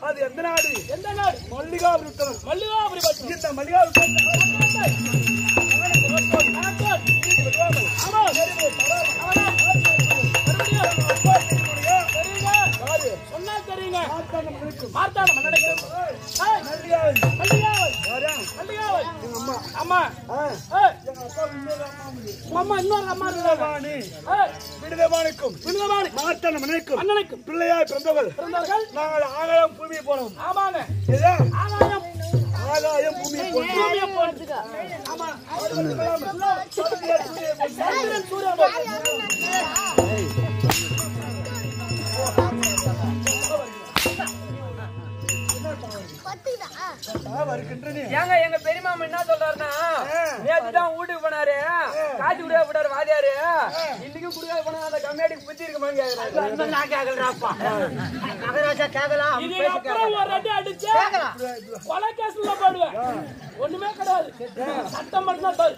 அது எந்த நாடு? எந்த நாடு? மல்லிகாபுரம் மல்லிகாபுரி பட்டம் இந்த மல்லிகாபுரம் ஆமா சொன்னா தெரியுங்க. மார்த்தாண்ட மன்னனுக்கு ஏய், மல்லிகாவல் மல்லிகாவல் அம்மா. உங்க அம்மா இன்னொரு அம்மா ஏய், விடுதமானுக்கும் விடுதமானி மார்த்தன மனைக்கும் அண்ணனுக்கும். பிள்ளையாய் பிறந்தவர்கள் பிறந்தவர்கள். நாங்கள் ஆகாயம் பூமியை போனோம். ஆமாங்க இதுதான் ஆகாயம் ஆகாயம் பூமியை போனோம். ஆமா. சந்திரன் சூரியன் ஏங்க எங்க பெரியமாமா என்ன சொல்றாருன்னா நேத்து தான் வீட்டுக்கு போனாரு. காட்சி குடியா போட்டாரு வாதியாரு இன்னைக்கும் குடியா போனா அந்த கம்மியாடிக்கு புத்தி இருக்குமான்னு கேக்குறாரு நான் கேக்கலப்பா நகராஜா கேக்கலாம் இது அப்புறம் ஒரு அடி அடிச்சு கொலை கேஸ்ல போடுவேன். ஒண்ணுமே கிடையாது. சட்டம் மட்டும் தான் பாரு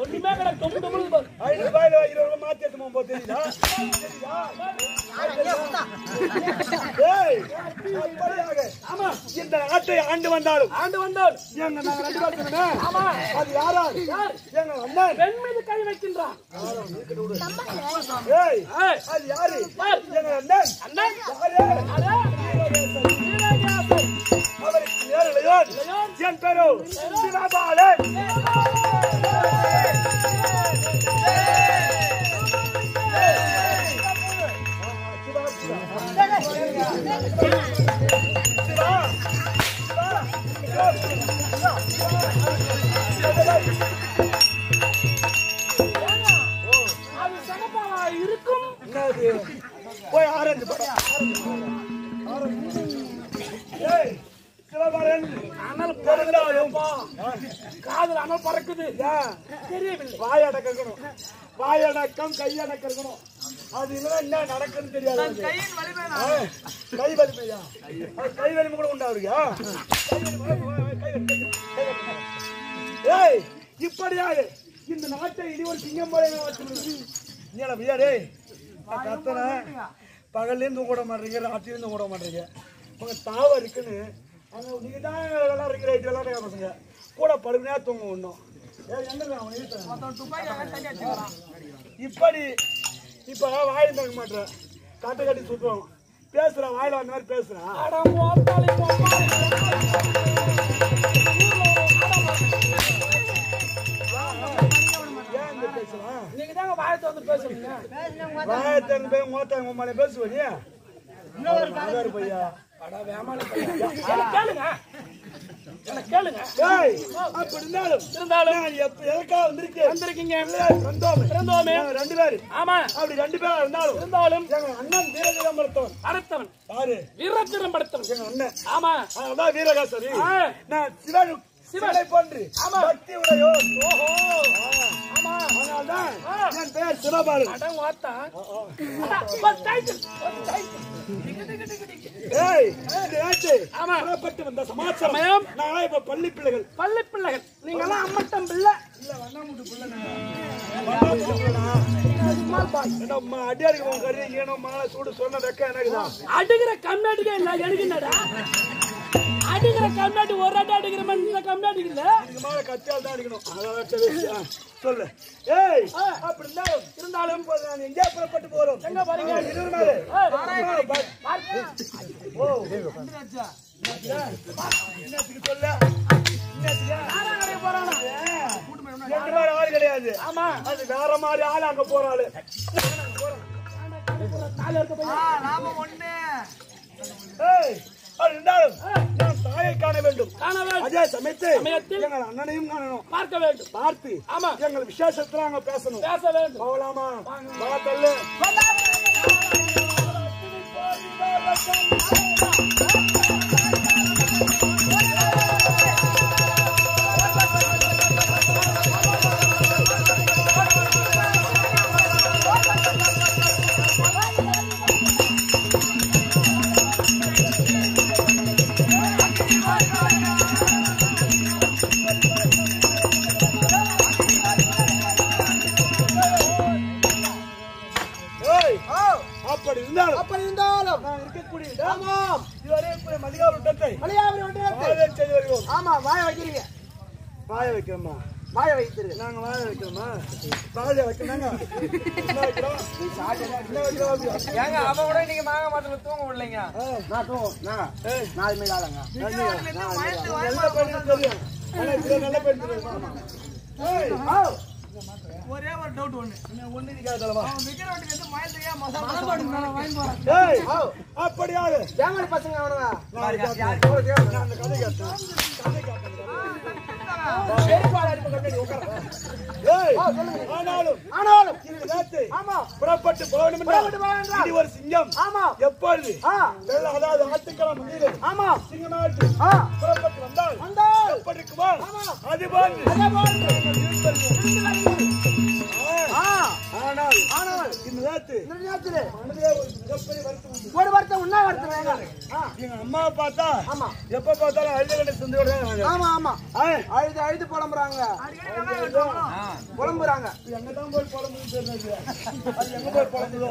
ஒண்ணுமே கிடையாது. தொம்பு தொம்பு. ஐநூறு ரூபாயில இருபது ரூபாய் மாத்தி எடுத்து போகும்போது தெரியுதா. ஆமா. இந்த நாட்டை ஆண்டு வந்தாலும் ஆண்டு வந்தால். எங்க நாங்க ரெண்டு ஆமா. அது யாரா யார்? எங்க அண்ணன். பெண் மீது கை வைக்கின்றான். ஏய் ஏய், அது யாரு? யார்? எங்க அண்ணன். அண்ணன். அவருக்கு நேரலையோன் என் பேரோ சிவபாலன். இருக்கும் என்னது போய் ஆரஞ்சு படம். சிவபாலன் அனல் பறக்குதுப்பா. காதுல அனல் பறக்குது. தெரியவில்லை. வாயடக்கம் இருக்கணும் வாயடக்கம் கையடக்கம் இருக்கணும் அது இல்லைன்னா என்ன நடக்குன்னு தெரியாது. கை வலிமையா? கை வலிமை கூட உண்டா அவருக்கு. ஏய் இப்படியாக இந்த நாட்டை இனி ஒரு சிங்கம் போல நீடா பையா கத்துறேன் பகல்லேயும் தூங்க விட மாட்டீங்க ராத்திரியும் தூங்க விட மாட்டீங்க உங்க தாவம் இருக்குன்னு நீங்க தான் விளாட்றீங்க ரைட்டு விளாட்ற பசங்க. கூட படுமையா தூங்க இழுத்தேன் இப்படி இப்ப வாயில் தங்க மாட்டேன் காட்டு கட்டி சுத்துவான். பேசுறான் வாயில வந்த மாதிரி பேசுறான் நீங்க தாங்க வாயத்தை வந்து பேசுறீங்க வாயை திறந்து போய் மோத்தாங்க உமாலே பேசுவ நீ? இன்னொரு பையா வீரகாசரி. சிவன் போன்று. பக்தி உடையோ ஓஹோ. ஆமா. அதனால்தான் ஆ. என் பெயர் சிவபாலன். புறப்பட்டு வந்த சமாச்சாரம். நான் இப்ப பள்ளி பிள்ளைகள். பள்ளி பிள்ளைகள். நீங்க எல்லாம் அம்மட்டம் பிள்ளை. என்ன அம்மா அடியாருக்கு உன் கறி ஈனம் மாலை சூடு சொன்ன வெக்க எனக்குதான். அடிக்கிற கம்மியாட்டிக்கே இல்ல எனக்கு என்னடா அடிக்கிற கம்மியாட்டி ஒரு அடி அடிக்கிற மாதிரி இந்த கம்மியாட்டிக்கு இல்ல? கத்தியால் தான் அடிக்கணும். சொல்லு. ஏய் ஆ. அப்படி இருந்தாலும் நான் எங்கே புறப்பட்டு போறோம். எங்க போறீங்க? இருபது நாள் ஏய், பா- பார்த்து. ஓ என்னத்துக்கு சொல்ல போறானா? ஆள் கிடையாது ஆமா அது வேற மாதிரி ஆள் அங்க போறாளு தாலி இருக்க இருந்தாலும் நான் தாயை காண வேண்டும் காண வேண்டும் அதே சமயத்தில் எங்கள் அண்ணனையும் காணணும் பார்க்க வேண்டும் பார்த்து ஆமா எங்கள் விசேஷத்துல அங்க பேசணும் பேச வேண்டும் போகலாமா வா தள்ளு வாய வைக்கிறோமா வாய வைத்திருக்கு நாங்க வாழ வைக்கிறோமா? வாழ வைக்கிறாங்க அப்படியா? ஏங்க அவ கூட இன்னைக்கு மாங்க மரத்துல தூங்க விடலைங்க. நான் தூங்க நாங்க நாலு மணி ஆளுங்க ஒரே ஒரு டவுட் ஒண்ணு. என்ன ஒண்ணு ஏமாடி பசங்க அந்த கதை கேட்டேன். கதை கேட்டேன். ஆனாலும் ஆனாலும் ஆமா. புறப்பட்டு போக வேண்டாம். இது ஒரு சிங்கம். ஆமா. எப்பொழுது? அதாவது ஆட்டுக்களம் ஆமா. சிங்கமாட்டு ஆ. புறப்பட்டு வந்தால் வந்தால். எப்படி இருக்குமா. அது போன்று ஆனால் ஆனால் இந்த நேரத்து இந்த நேரத்திலே மனதிலே ஒரு மிகப்பெரிய வருத்தம் ஒரு வருத்தம் உண்ணா வருத்தம் ஆ எங்க அம்மாவை பார்த்தா ஆமா. எப்ப பார்த்தாலும் அழுத கண்ட சிந்தையோட. ஆமா ஆமா. அழுது அழுது புலம்புறாங்க. புலம்புறாங்க. எங்க தான் போய் புலம்புன்னு தெரியல. அது எங்க போய் புலம்புதோ?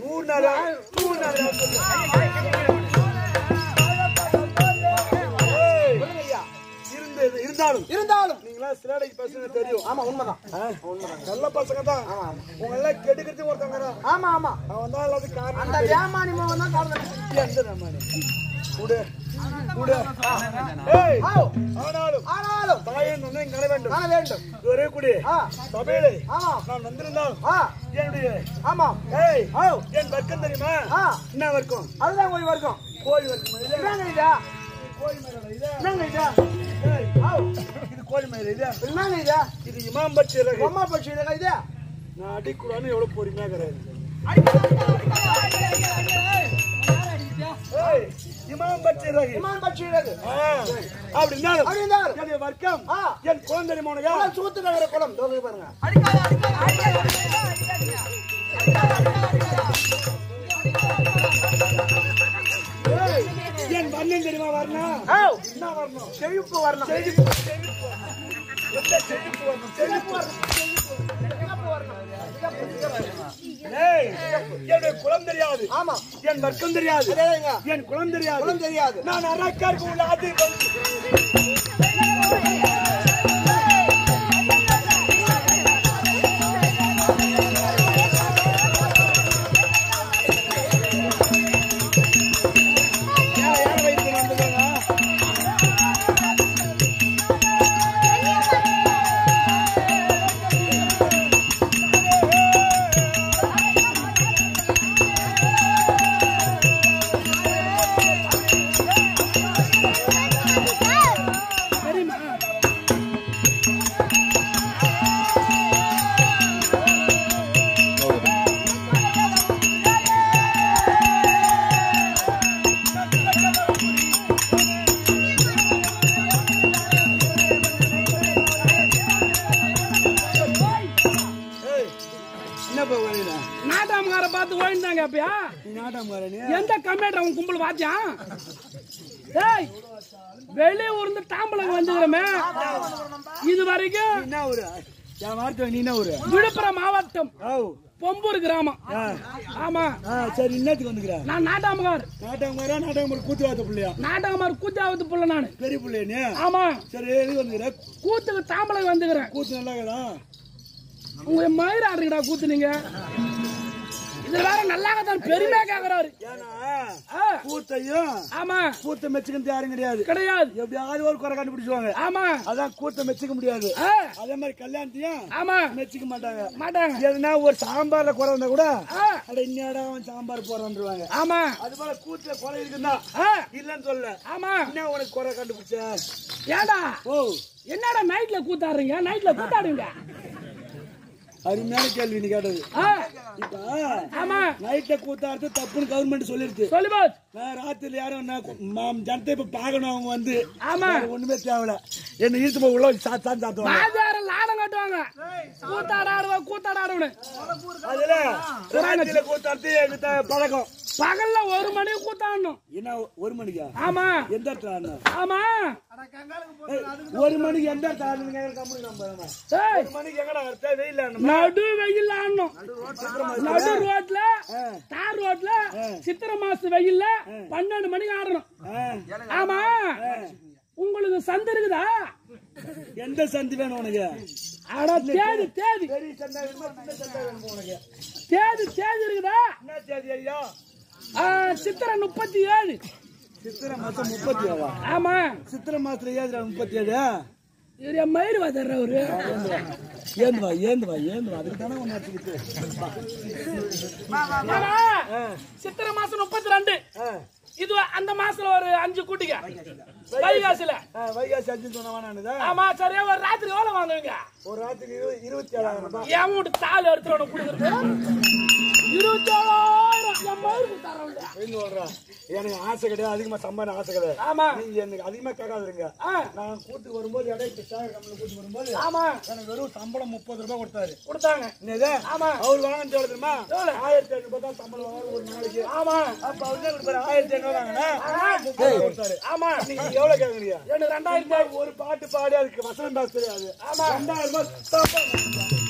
நூறு நாளா? நூறு நாளா இருந்தது இருந்தாலும் இருந்தாலும். நீங்களா சிலடைக்கு பசங்க தெரியும். ஆமா உண்மைதான்? நல்ல பசங்க தான். உங்க எல்லாம் கெடுக்கிறது ஒருத்தவங்க ஆமா ஆமா. அவன் தான் எல்லாத்துக்கும் காரணம். அந்த வியாமானி தான் காரணம். எந்த நம்மானு குடு குடு. ஆனாலும் ஆனாலும் தாயை நன்மை காண வேண்டும் காண வேண்டும் ஒரே குடி சபையிலே நான் வந்திருந்தால் என்னுடைய ஆமா ஏய். என் வர்க்கம் தெரியுமா என்ன வர்க்கம் அதுதான் கோயில் வர்க்கம் கோழி வர்க்கம் இது என்னங்க இதா கோழி மயிலடா இது என்னங்க இதா ஏய் ஆவ். இது என்னங்க இதா இது இமாம் பட்சி ரகு பொம்மா பட்சி இதா இதா நான் அடிக்கூடாதுன்னு எவ்வளவு பொறுமையா கிடையாது ஏய் இமாம் பட்சி ரகு. இமான் பட்சி இருக்கு ஆ, அப்படி இருந்தாலும் அப்படி இருந்தாலும் என்னுடைய வர்க்கம். என் குழந்தை குளம் சூத்து நகர குளம். தோகை பாருங்க. என் வர்ணம் தெரியுமா வரணும். என்ன வரணும்? செழிப்பு வரணும். செழிப்பு செழிப்பு. வரணும். செழிப்பு வரணும்? செழிப்பு ஏய், என்னுடைய குலம் தெரியாது. ஆமா. என் வர்க்கம் தெரியாது. என் குலம் தெரியாது. தெரியாது. நான் அரக்காருக்கு உள்ள ஆதி எந்த கம்ப்யூட்டர் அவன் கும்பல் பாத்தியா டேய் வெளியே ஊர்ந்து தாம்பளம் வந்துக்கிறோமே. இது வரைக்கும் என்ன ஊரு? என் வார்த்தை நீ என்ன ஊரு? விழுப்புரம் மாவட்டம் பொம்பூர் கிராமம். ஆமா. சரி இன்னத்துக்கு வந்துக்கிற நான் நாட்டாமக்கார். நாட்டாமக்காரா நாட்டாமக்கார கூத்து வாத்த பிள்ளையா? நாட்டாமக்கார் கூத்தாவது புள்ள நானு. பெரிய பிள்ளையா நீ ஆமா. சரி எதுக்கு வந்துக்கிற கூத்துக்கு தாம்பளம் வந்துக்கிறேன். கூத்து நல்லா உங்க மயிர் ஆடுறீங்கடா கூத்து நீங்க. இது வேற நல்லாகத்தான் பெருமையா கேக்குறாரு. கூத்தையும் ஆமா. கூத்த மெச்சுக்கிறது யாரும் கிடையாது. கிடையாது. எப்படியாவது ஒரு குறை கண்டுபிடிச்சுவாங்க ஆமா. அதான் கூத்த மெச்சுக்க முடியாது. அதே மாதிரி கல்யாணத்தையும் ஆமா. மெச்சுக்க மாட்டாங்க. மாட்டாங்க. எதுனா ஒரு சாம்பார்ல குறை வந்தா கூட அட இன்னடா அவன் சாம்பார் போறான்ருவாங்க ஆமா. அது போல கூத்துல குறை இருக்குதா ஆ, இல்லன்னு சொல்ல ஆமா. என்ன உனக்கு குறை கண்டுபிடிச்ச? ஏடா. ஓ. என்னடா நைட்ல கூத்தாடுறீங்க? நைட்ல கூத்தாடுங்க. அருமையான கேள்வி நீ கேட்டது. நைட்ல கூத்தாடுறது தப்புன்னு கவர்மெண்ட் சொல்லிருச்சு ராத்திரி யாரும் ஜனத்தை இப்ப பாக்கணும் அவங்க வந்து. ஒண்ணுமே தேவையில்ல. என்ன இழுத்து போய் உள்ள வச்சு சாத்து சாத்து சாத்துவாங்க. கட்டுவாங்க கூத்தாடுறது எனக்கு த- பழக்கம். பகல்ல ஒரு மணிக்கு கூத்தாடணும். என்ன ஒரு மணிக்கா? ஆமா. எந்த இடத்துல ஆடணும்? ஆமா. ஒரு மணிக்கு எந்த இடத்துல ஆடணும். நடு வெயில் ஆடணும். நடு ரோட்ல தார் ரோட்ல சித்திரை மாசம் வெயில்ல பன்னெண்டு மணிக்கு ஆடணும். ஆமா. உங்களுக்கு சந்தை இருக்குதா? எந்த சந்தி வேணும் உனக்கு? அட தேதி தேதி. பெரிய சந்தை வேணுமா சின்ன சந்தை வேணுமா உனக்கு? தேதி தேதி இருக்குதா? என்ன தேதி ஐயா? சித்திரை முப்பத்தி ஏழு சித்திரை மாசம் முப்பத்தி ஏழா ஆமா. சித்திரை மாசத்துல ஏதுடா முப்பத்தி ஏழு இவர் என் மயிர் வாதர்றவரு ஏந்து வா ஏந்து வா ஏந்து வா அதுக்கு தானே ஒன்று வச்சுக்கிட்டு சித்திரை மாசம் முப்பத்தி ரெண்டு. இது அந்த மாசத்துல ஒரு அஞ்சு கூட்டிங்க. வைகாசில வைகாசி அஞ்சு சொன்னவா நானுதா ஆமா சரியா ஒரு ராத்திரி எவ்வளவு வாங்குவீங்க? ஒரு ராத்திரி இரு- இருபத்தி ஏழாயிரம் ரூபாய். என் வீட்டு தாள் எடுத்துட்டு கொடுக்குறது. இருபத்தி ஏழாயிரம் எனக்கு ஆசை கிடையாது அதிகமா சம்பாதிக்க ஆசை கிடையாது. ஆமா. நீங்க எனக்கு அதிகமா கேட்காதுருங்க ஆ, நான் கூட்டு வரும்போது இடையில சேகர் கம்பெனி கூட்டு வரும்போது ஆமா. எனக்கு வெறும் சம்பளம் முப்பது ரூபாய் கொடுத்தாரு. கொடுத்தாங்க. என்னது ஆமா. அவர் வாங்கினது எவ்வளவு தெரியுமா? ஆயிரத்தி ஐநூறு ரூபாய் தான் சம்பளம் ஒரு நாளைக்கு. ஆமா. அப்ப அவர் ஆயிரத்தி ஆமா நீங்க எவ்வளவு கேக்குறீங்க எனக்கு ரெண்டாயிரத்தி இந்த ஒரு பாட்டு பாடி அதுக்கு வசனம் பேச தெரியாது. ஆமா. ரெண்டாயிரம் ரூபாய்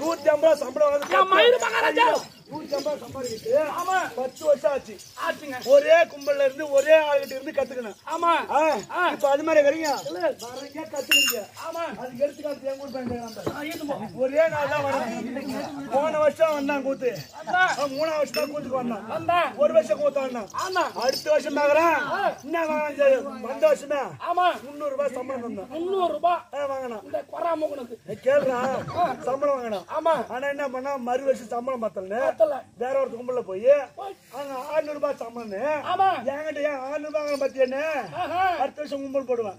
நூத்தி ஐம்பது ரூபாய் சம்பளம் மயிர் மகாராஜா ஆமா. பத்து வருஷம் ஆச்சு. ஆச்சுங்க. ஒரே கும்பல்ல இருந்து ஒரே ஆளுகிட்ட இருந்து கத்துக்கணும் ஆமா. இப்ப அது மாதிரி வரீங்க வரீங்க கத்துக்கிறீங்க ஆமா. அதுக்கு எடுத்துக்காட்டு என் கூட. ஒரே நாள் தான் வராங்க போன வருஷம் வந்தான் கூத்து. மூணாவது வருஷம் தான் கூத்துக்கு வந்தான். வந்தேன். ஒரு வருஷம் கூத்து வந்தான் ஆமா. அடுத்த வருஷம் பாக்குறான் என்ன வாங்கினான் வந்த வருஷமே ஆமா. முந்நூறு ரூபாய் சம்பளம் தந்தான். முந்நூறு ரூபாய். வாங்கினான். இந்த சம்பளம் வாங்கினான். ஆமா. ஆனா என்ன பண்ணா மறு வருஷம் சம்பளம் பத்தல. வேற ஒரு கும்பல்ல போய் ஆறுநூறு ரூபாய் சம்பளம்னு ஆமா. என்கிட்ட ஏன் ஆறுநூறு ரூபாய் பத்தி என்ன? ஆஹா. அடுத்த வருஷம் கும்பல் போடுவேன்.